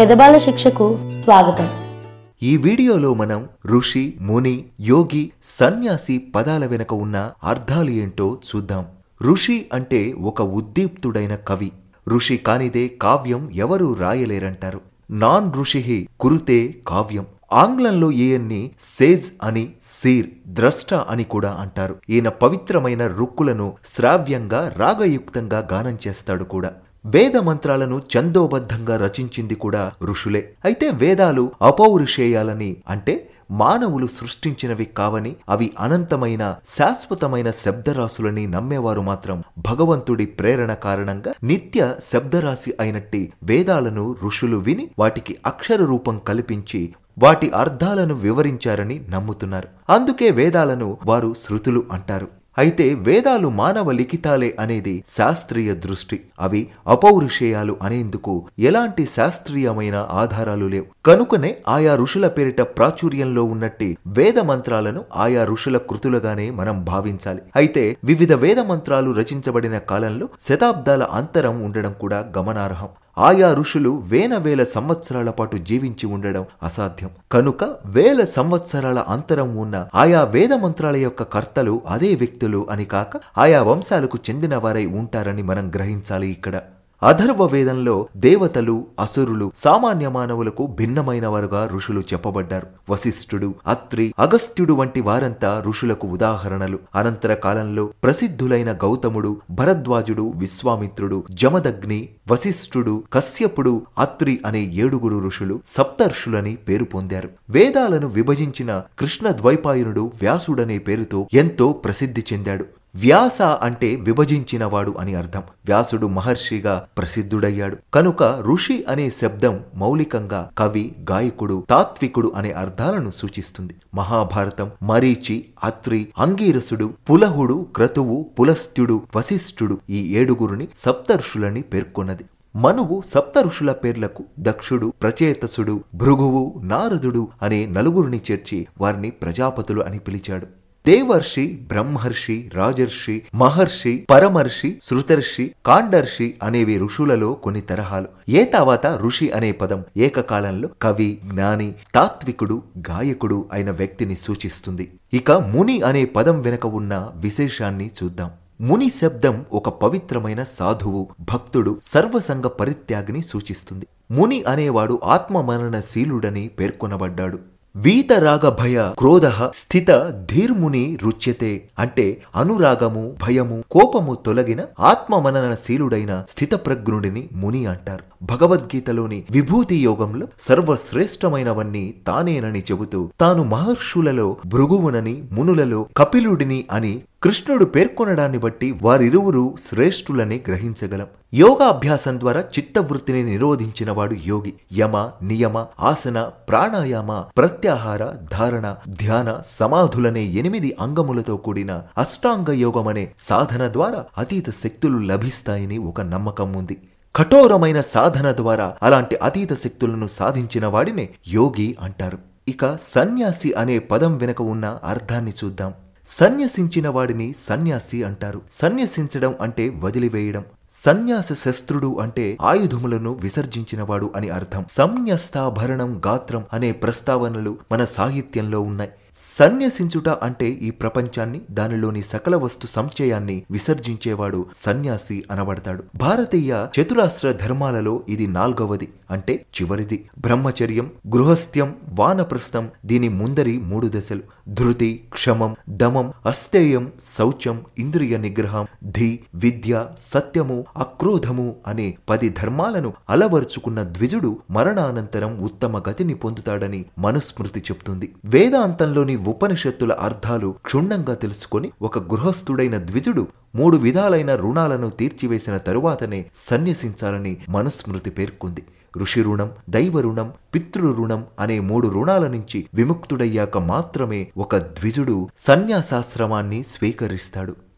పెదబాల శిక్షకు స్వాగతం. ఈ వీడియోలో మనం ఋషి ముని యోగి సన్యాసి పదాల వెనుక ఉన్న అర్థాలు ఏంటో చూద్దాం. ఋషి అంటే ఒక ఉద్దీప్తుడైన కవి. ఋషి కానిదే కావ్యం ఎవరూ రాయలేరంటారు. నాన్ ఋషి కురుతే కావ్యం. ఆంగ్లంలో ఈయన్ని సేజ్ అని సీర్ ద్రష్ట అని కూడా అంటారు. ఈయన పవిత్రమైన రుక్కులను శ్రావ్యంగా రాగయుక్తంగా గానం చేస్తాడు కూడా. వేద మంత్రాలను చందోబద్ధంగా రచించింది కూడా ఋషులే. అయితే వేదాలు అపౌరుషేయాలని అంటే మానవులు సృష్టించినవి కావని అవి అనంతమైన శాశ్వతమైన శబ్దరాశులని నమ్మేవారు మాత్రం భగవంతుడి ప్రేరణ కారణంగా నిత్య శబ్దరాశి అయినట్టి వేదాలను ఋషులు విని వాటికి అక్షర రూపం కల్పించి వాటి అర్థాలను వివరించారని నమ్ముతున్నారు. అందుకే వేదాలను వారు శృతులు అంటారు. అయితే వేదాలు మానవ లిఖితాలే అనేది శాస్త్రీయ దృష్టి. అవి అపౌరుషేయాలు అనేందుకు ఎలాంటి శాస్త్రీయమైన ఆధారాలు లేవు. కనుకనే ఆయా ఋషుల పేరిట ప్రాచుర్యంలో ఉన్నట్టి వేద మంత్రాలను ఆయా ఋషుల కృతులుగానే మనం భావించాలి. అయితే వివిధ వేద మంత్రాలు రచించబడిన కాలంలో శతాబ్దాల అంతరం ఉండడం కూడా గమనార్హం. ఆయా ఋషులు వేల వేల సంవత్సరాల పాటు జీవించి ఉండడం అసాధ్యం. కనుక వేల సంవత్సరాల అంతరం ఉన్న ఆయా వేద మంత్రాల యొక్క కర్తలు అదే వ్యక్తులు అని కాక ఆయా వంశాలకు చెందిన వారై ఉంటారని మనం గ్రహించాలి ఇక్కడ. అధర్వ వేదంలో దేవతలు అసురులు సామాన్య మానవులకు భిన్నమైన వారుగా ఋషులు చెప్పబడ్డారు. వశిష్ఠుడు అత్రి అగస్త్యుడు వంటి వారంతా ఋషులకు ఉదాహరణలు. అనంతర కాలంలో ప్రసిద్ధులైన గౌతముడు భరద్వాజుడు విశ్వామిత్రుడు జమదగ్ని వశిష్ఠుడు కశ్యపుడు అత్రి అనే ఏడుగురు ఋషులు సప్తర్షులని పేరు పొందారు. వేదాలను విభజించిన కృష్ణ ద్వైపాయనుడు వ్యాసుడనే పేరుతో ఎంతో ప్రసిద్ధి చెందాడు. వ్యాస అంటే విభజించినవాడు అని అర్థం. వ్యాసుడు మహర్షిగా ప్రసిద్ధుడయ్యాడు. కనుక ఋషి అనే శబ్దం మౌలికంగా కవి గాయకుడు తాత్వికుడు అనే అర్థాలను సూచిస్తుంది. మహాభారతం మరీచి అత్రి అంగీరసుడు పులహుడు క్రతువు పులస్త్యుడు వశిష్ఠుడు ఈ ఏడుగురుని సప్తర్షులని పేర్కొన్నది. మనువు సప్త ఋషుల పేర్లకు దక్షుడు ప్రచేతసుడు భృగువు నారదుడు అనే నలుగురిని చేర్చి వారిని ప్రజాపతులు అని పిలిచాడు. దేవర్షి బ్రహ్మర్షి రాజర్షి మహర్షి పరమర్షి శృతర్షి కాండర్షి అనేవి ఋషులలో కొన్ని తరహాలు. ఏ తర్వాత ఋషి అనే పదం ఏకకాలంలో కవి జ్ఞాని తాత్వికుడు గాయకుడు అయిన వ్యక్తిని సూచిస్తుంది. ఇక ముని అనే పదం వెనుక ఉన్న విశేషాన్ని చూద్దాం. ముని శబ్దం ఒక పవిత్రమైన సాధువు భక్తుడు సర్వసంగ పరిత్యాగిని సూచిస్తుంది. ముని అనేవాడు ఆత్మమరణశీలుడని పేర్కొనబడ్డాడు. వీతరాగ భయ క్రోధ స్థిత ధీర్ముని రుచ్యతే అంటే అనురాగము భయము కోపము తొలగిన ఆత్మమననశీలుడైన స్థితప్రజ్ఞుడిని ముని అంటారు. భగవద్గీతలోని విభూతి యోగంలో సర్వశ్రేష్టమైనవన్నీ తానేనని చెబుతూ తాను మహర్షులలో భృగువునని మునులలో కపిలుడిని అని కృష్ణుడు పేర్కొనడాన్ని బట్టి వారిరువురు శ్రేష్ఠులని గ్రహించగలం. యోగాభ్యాసం ద్వారా చిత్తవృత్తిని నిరోధించినవాడు యోగి. యమ నియమ ఆసన ప్రాణాయామ ప్రత్యాహార ధారణ ధ్యాన సమాధులనే ఎనిమిది అంగములతో కూడిన అష్టాంగ యోగమనే సాధన ద్వారా అతీత శక్తులు లభిస్తాయని ఒక నమ్మకం ఉంది. కఠోరమైన సాధన ద్వారా అలాంటి అతీత శక్తులను సాధించిన వాడినే యోగి అంటారు. ఇక సన్యాసి అనే పదం వెనుక ఉన్న అర్థాన్ని చూద్దాం. సన్యసించిన వాడిని సన్యాసి అంటారు. సన్యసించడం అంటే వదిలివేయడం. సన్యాస శస్త్రుడు అంటే ఆయుధములను విసర్జించినవాడు అని అర్థం. సంన్యస్తాభరణం గాత్రం అనే ప్రస్తావనలు మన సాహిత్యంలో ఉన్నాయి. సన్యసించుట అంటే ఈ ప్రపంచాన్ని దానిలోని సకల వస్తు సంచయాన్ని విసర్జించేవాడు సన్యాసి అనబడతాడు. భారతీయ చతురాస్త్ర ధర్మాలలో ఇది నాల్గవది అంటే చివరిది. బ్రహ్మచర్యం గృహస్థ్యం వానప్రస్థం దీని ముందరి మూడు దశలు. ధృతి క్షమం దమం అస్తేయం శౌచం ఇంద్రియ నిగ్రహం ధి విద్య సత్యము అక్రోధము అనే పది ధర్మాలను అలవరుచుకున్న ద్విజుడు మరణానంతరం ఉత్తమ గతిని పొందుతాడని మనుస్మృతి చెప్తుంది. వేదాంతంలోని ఉపనిషత్తుల అర్థాలు క్షుణ్ణంగా తెలుసుకొని ఒక గృహస్థుడైన ద్విజుడు మూడు విధాలైన రుణాలను తీర్చివేసిన తరువాతనే సన్యసించాలని మనుస్మృతి పేర్కొంది. ఋషి రుణం దైవ రుణం పితృరుణం అనే మూడు రుణాల నుంచి విముక్తుడయ్యాక మాత్రమే ఒక ద్విజుడు సన్యాసాశ్రమాన్ని స్వీకరిస్తాడు.